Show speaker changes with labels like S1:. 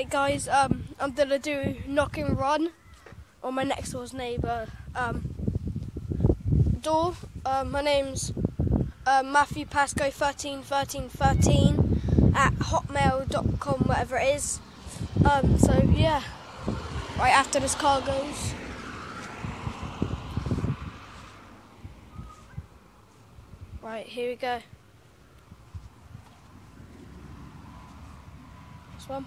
S1: Right, guys, um, I'm gonna do knock and run on my next door's neighbour um, door. Um, my name's uh, Matthew Pascoe thirteen thirteen thirteen at hotmail.com, whatever it is. Um, so yeah, right after this car goes. Right, here we go. This one.